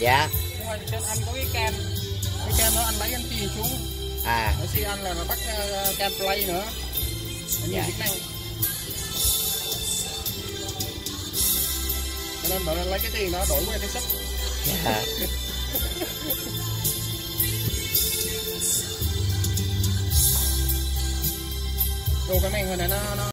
dạ. Nhưng mà trên anh có cái cam cái cam đó anh lấy anh truyền xuống à. Ở xe anh là nó bắt cam play nữa. nó nhiều chức năng cho nên lấy cái tiền đó đổi qua cái sách dạ. Đồ cái màn hình này nó nó